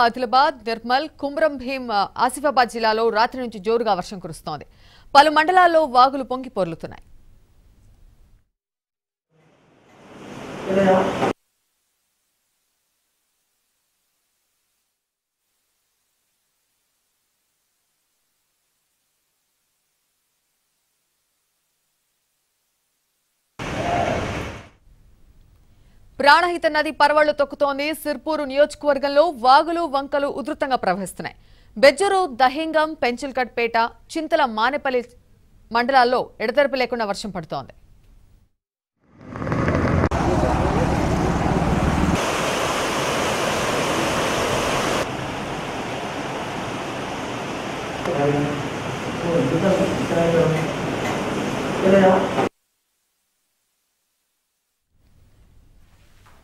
ఆదిలాబాద్ నిర్మల్ కుమ్రం భీం ఆసిఫాబాద్ జిల్లాలో రాత్రి నుంచి జోరుగా వర్షం కురుస్తోంది. పలు మండలాల్లో వాగులు పొంగి పొర్లుతున్నాయి. ప్రాణహిత నది పరవళ్ళు తొక్కుతోంది. సిర్పూరు నియోజకవర్గంలో వాగులు వంకలు ఉధృతంగా ప్రవహిస్తున్నాయి. బెజ్జరు దహింగం పెంచిల్కట్పేట చింతల మానేపల్లి మండలాల్లో ఎడతెరపు లేకుండా వర్షం పడుతోంది.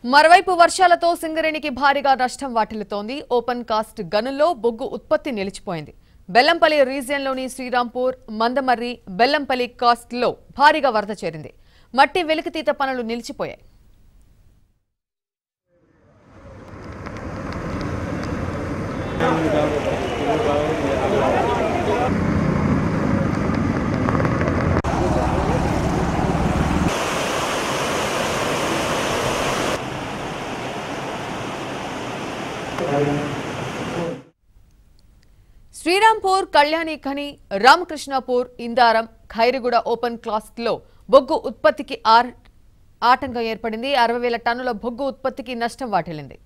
మరోవైపు వర్షాలతో సింగరేణికి భారీగా నష్టం వాటిల్లుతోంది. ఓపెన్ కాస్ట్ గనుల్లో బొగ్గు ఉత్పత్తి నిలిచిపోయింది. బెల్లంపల్లి రీజియన్లోని శ్రీరాంపూర్ మందమర్రి బెల్లంపల్లి కాస్ట్లో భారీగా వరద చేరింది. మట్టి వెలికితీత పనులు నిలిచిపోయాయి. శ్రీరాంపూర్ కళ్యాణి ఖని రామకృష్ణాపూర్ ఇందారం ఖైరుగూడ ఓపెన్ క్లాస్ట్లో బొగ్గు ఉత్పత్తికి ఆటంకం ఏర్పడింది. అరవై వేల టన్నుల బొగ్గు ఉత్పత్తికి నష్టం వాటిల్లింది.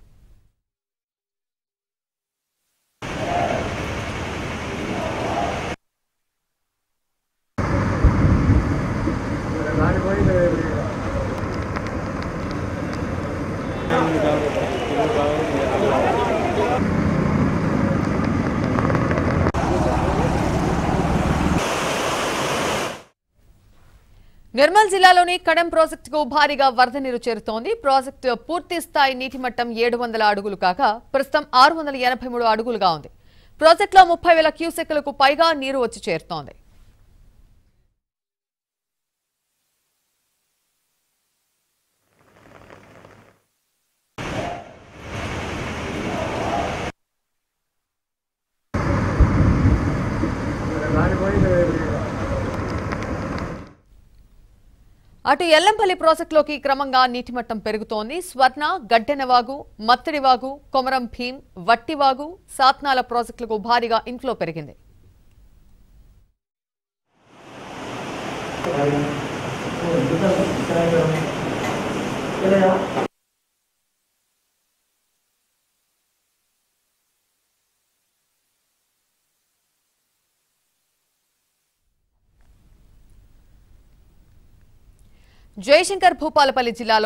నిర్మల్ జిల్లాలోని కడెం ప్రాజెక్టుకు భారీగా వరద నీరు చేరుతోంది. ప్రాజెక్టు పూర్తి స్థాయి నీటి మట్టం ఏడు వందల అడుగులు కాగా ప్రస్తుతం ఆరు వందల ఎనభై మూడు అడుగులుగా ఉంది. ప్రాజెక్టులో ముప్పై వేల క్యూసెక్లకు పైగా నీరు వచ్చి చేరుతోంది. అటు ఎల్లంపల్లి ప్రాజెక్టులోకి క్రమంగా నీటి మట్టం పెరుగుతోంది. స్వర్ణ గడ్డెనవాగు మత్తడివాగు కొమరం భీం వట్టివాగు సాత్నాల ప్రాజెక్టులకు భారీగా ఇన్ఫ్లో పెరిగింది. జయశంకర్ భూపాలపల్లి జిల్లాలో